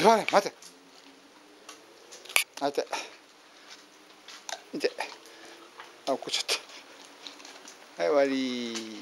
座れ待て。待て。見て。あ落っこちゃった。はい終わり。